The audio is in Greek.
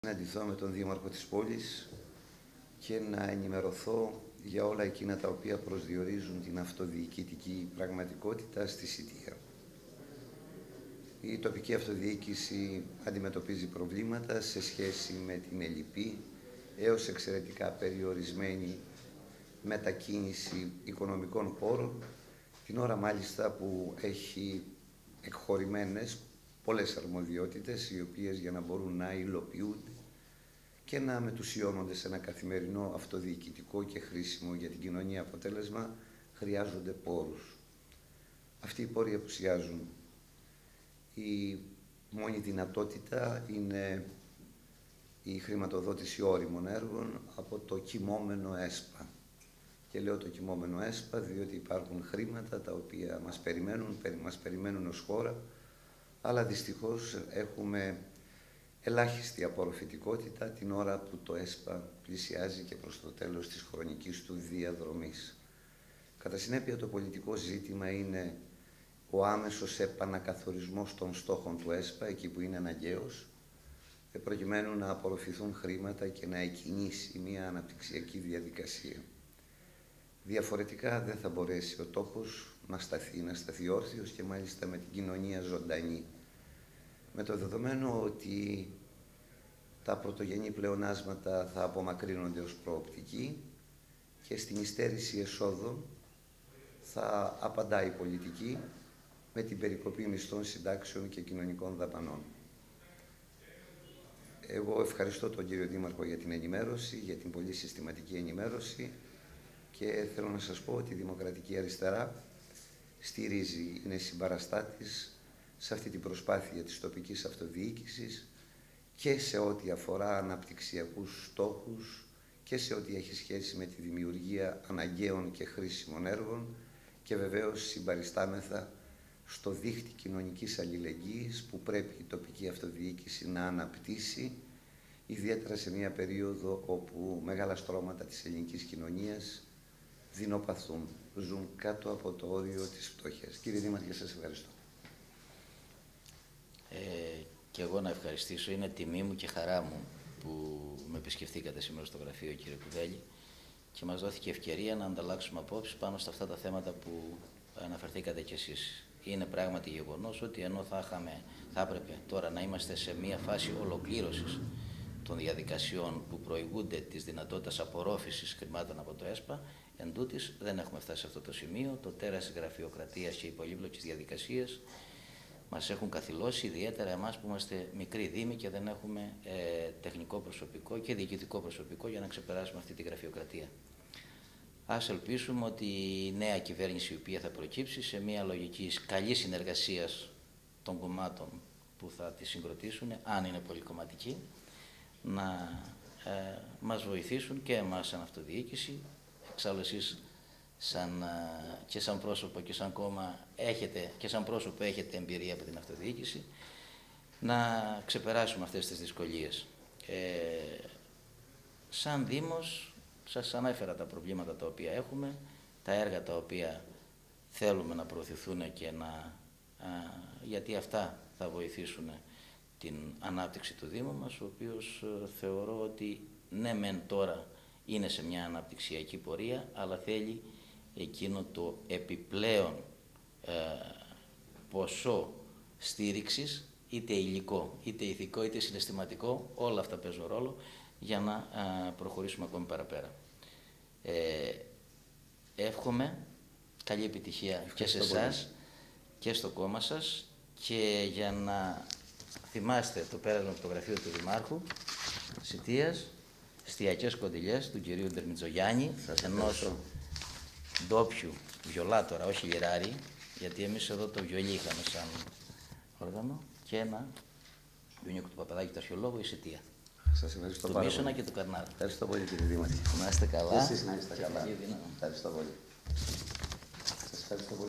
συναντηθώ με τον Δήμαρχο της πόλης και να ενημερωθώ για όλα εκείνα τα οποία προσδιορίζουν την αυτοδιοικητική πραγματικότητα στη Σιτία. Η τοπική αυτοδιοίκηση αντιμετωπίζει προβλήματα σε σχέση με την ελλειπή έως εξαιρετικά περιορισμένη μετακίνηση οικονομικών πόρων την ώρα μάλιστα που έχει εκχωρημένες πολλές αρμοδιότητες οι οποίες για να μπορούν να υλοποιούνται και να μετουσιώνονται σε ένα καθημερινό αυτοδιοικητικό και χρήσιμο για την κοινωνία αποτέλεσμα χρειάζονται πόρους. Αυτοί οι πόροι απουσιάζουν. Η μόνη δυνατότητα είναι η χρηματοδότηση όριμων έργων από το κοιμόμενο ΕΣΠΑ. Και λέω το κοιμόμενο ΕΣΠΑ διότι υπάρχουν χρήματα τα οποία μας περιμένουν, μας περιμένουν ως χώρα αλλά δυστυχώς έχουμε ελάχιστη απορροφητικότητα την ώρα που το ΕΣΠΑ πλησιάζει και προς το τέλος της χρονικής του διαδρομής. Κατά συνέπεια το πολιτικό ζήτημα είναι ο άμεσος επανακαθορισμός των στόχων του ΕΣΠΑ, εκεί που είναι αναγκαίος, προκειμένου να απορροφηθούν χρήματα και να εκκινήσει μια αναπτυξιακή διαδικασία. Διαφορετικά δεν θα μπορέσει ο τόπος να σταθεί, να σταθεί όρθιος και μάλιστα με την κοινωνία ζωντανή. Με το δεδομένο ότι τα πρωτογενή πλεονάσματα θα απομακρύνονται ως προοπτική και στην υστέρηση εσόδων θα απαντάει η πολιτική με την περικοπή μισθών συντάξεων και κοινωνικών δαπανών. Εγώ ευχαριστώ τον κύριο Δήμαρχο για την ενημέρωση, για την πολύ συστηματική ενημέρωση και θέλω να σας πω ότι η Δημοκρατική Αριστερά στηρίζει, είναι συμπαραστάτης σε αυτή την προσπάθεια της τοπικής αυτοδιοίκησης και σε ό,τι αφορά αναπτυξιακούς στόχους και σε ό,τι έχει σχέση με τη δημιουργία αναγκαίων και χρήσιμων έργων και βεβαίως συμπαριστάμεθα στο δίχτυ κοινωνικής αλληλεγγύης που πρέπει η τοπική αυτοδιοίκηση να αναπτύσσει ιδιαίτερα σε μια περίοδο όπου μεγάλα στρώματα της ελληνικής κοινωνίας δεινοπαθούν, ζουν κάτω από το όριο της φτώχειας. Κύριε Δήμαρχε, σας ευχαριστώ. Ε, και εγώ να ευχαριστήσω. Είναι τιμή μου και χαρά μου που με επισκεφθήκατε σήμερα στο γραφείο, κύριε Κουδέλη, και μας δόθηκε ευκαιρία να ανταλλάξουμε απόψεις πάνω σε αυτά τα θέματα που αναφερθήκατε κι εσείς. Είναι πράγματι γεγονός ότι ενώ θα, είχαμε, θα έπρεπε τώρα να είμαστε σε μια φάση ολοκλήρωσης των διαδικασιών που προηγούνται της δυνατότητας απορρόφησης χρημάτων από το ΕΣΠΑ, εν τούτης, δεν έχουμε φτάσει σε αυτό το σημείο. Το τέρας της γραφειοκρατίας και οι πολύπλοκες διαδικασίες μας έχουν καθυλώσει, ιδιαίτερα εμάς που είμαστε μικροί δήμοι και δεν έχουμε ε, τεχνικό προσωπικό και διοικητικό προσωπικό για να ξεπεράσουμε αυτή τη γραφειοκρατία. Ας ελπίσουμε ότι η νέα κυβέρνηση η οποία θα προκύψει σε μια λογική καλή συνεργασίας των κομμάτων που θα τη συγκροτήσουν, αν είναι πολυκομματική, να ε, μας βοηθήσουν και εμάς σαν αυτοδιοίκηση. Εξάλλου εσείς σαν, και σαν πρόσωπο και σαν κόμμα έχετε, και σαν πρόσωπο έχετε εμπειρία από την αυτοδιοίκηση, να ξεπεράσουμε αυτές τις δυσκολίες. Ε, σαν Δήμος, σας ανέφερα τα προβλήματα τα οποία έχουμε, τα έργα τα οποία θέλουμε να προωθηθούν και να, γιατί αυτά θα βοηθήσουν την ανάπτυξη του Δήμου μας, ο οποίος ε, θεωρώ ότι ναι μεν τώρα είναι σε μια αναπτυξιακή πορεία, αλλά θέλει εκείνο το επιπλέον ε, ποσό στήριξης, είτε υλικό, είτε ηθικό, είτε συναισθηματικό, όλα αυτά παίζουν ρόλο για να ε, προχωρήσουμε ακόμη παραπέρα. Ε, εύχομαι καλή επιτυχία και σε εσάς και στο κόμμα σας και για να θυμάστε το πέρασμα από το γραφείο του Δημάρχου Σιτίας, στιακές κοντιλιές του κυρίου Ντερμιτζογιάννη, ενός ντόπιου βιολάτορα, όχι λιράρι, γιατί εμείς εδώ το βιολί είχαμε σαν όργανο και ένα βιονίκο του Παπαδάκη του αρχαιολόγου, η Σιτία. Σας ευχαριστώ του πάρα Μίσονα πολύ. και του Καρνάρου. Ευχαριστώ πολύ κύριε Δήμαρχε. Να είστε καλά. Εσείς να είστε και καλά. καλή δύναμη. Ευχαριστώ πολύ. Σας ευχαριστώ πολύ.